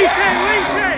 Leash, leash,